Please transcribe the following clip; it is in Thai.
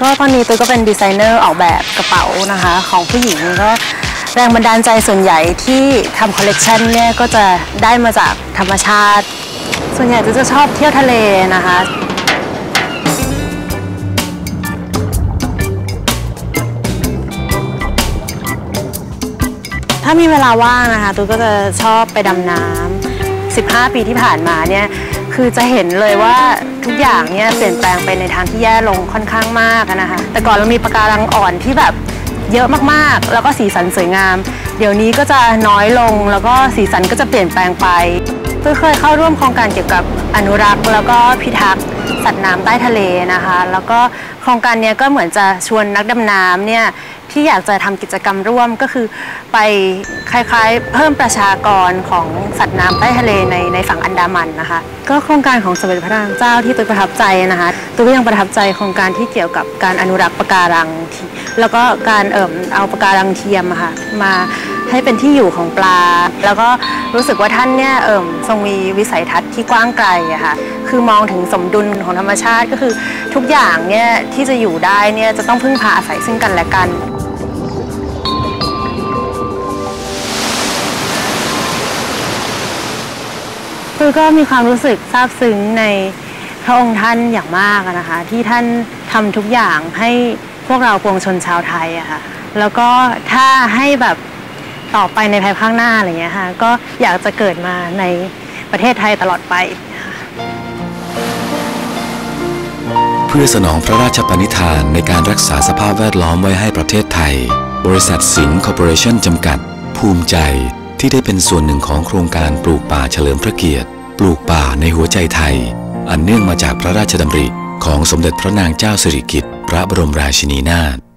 ก็ตอนนี้ตุ๊กก็เป็นดีไซเนอร์ออกแบบกระเป๋านะคะ ของผู้หญิงก็แรงบันดาลใจส่วนใหญ่ที่ทำคอลเลกชันเนี่ยก็จะได้มาจากธรรมชาติ ส่วนใหญ่ตุ๊กจะชอบเที่ยวทะเลนะคะถ้ามีเวลาว่างนะคะตุ๊กก็จะชอบไปดำน้ำ 15 ปีที่ผ่านมาเนี่ย คือจะเห็นเลยว่า ทุกอย่างเนี่ยเปลี่ยนแปลงไปในทางที่แย่ลงค่อนข้างมากนะคะ แต่ก่อนเรามีปะการังอ่อนที่แบบเยอะมากๆ แล้วก็สีสันสวยงาม เดี๋ยวนี้ก็จะน้อยลงแล้วก็สีสันก็จะเปลี่ยนแปลงไปตูเคยเข้าร่วมโครงการเกี่ยวกับอนุรักษ์ แล้วก็พิทักษ์สัตว์น้ำใต้ทะเลนะคะ แล้วก็โครงการเนี้ยก็เหมือนจะชวนนักดำน้ำเนี่ย ที่อยากจะทำกิจกรรมร่วมก็คือ ไปคล้ายๆ เพิ่มประชากรของสัตว์น้ำใต้ทะเลในในฝั่งอันดามันนะคะ ก็โครงการของสมเด็จพระนางเจ้าที่ตัวประทับใจนะคะ ตัวก็ยังประทับใจโครงการที่เกี่ยวกับการอนุรักษ์ปะการังทีแล้วก็การเอิ่มเอาปะการังเทียมอะค่ะมาให้เป็นที่อยู่ของปลา แล้วก็รู้สึกว่าท่านเนี่ยเอิ่มทรงมีวิสัยทัศน์ที่กว้างไกลอะค่ะคือมองถึงสมดุลของธรรมชาติก็คือทุกอย่างเนี่ยที่จะอยู่ได้เนี่ยจะต้องพึ่งพาอาศัยซึ่งกันและกัน คือก็มีความรู้สึกซาบซึ้งในพระองค์ท่านอย่างมากนะคะ ที่ท่านทำทุกอย่างให้พวกเราปวงชนชาวไทยอะค่ะแล้วก็ถ้าให้แบบต่อไปในภายภาคหน้าอะไรเงี้ยค่ะก็อยากจะเกิดมาในประเทศไทยตลอดไป เพื่อสนองพระราชปณิธานในการรักษาสภาพแวดล้อมไว้ให้ประเทศไทย บริษัทสิงห์คอร์ปอเรชั่นจำกัด ภูมิใจ ที่ได้เป็นส่วนหนึ่งของโครงการปลูกป่าเฉลิมพระเกียรติ ปลูกป่าในหัวใจไทย อันเนื่องมาจากพระราชดำริของสมเด็จพระนางเจ้าสิริกิติ์พระบรมราชินีนาถ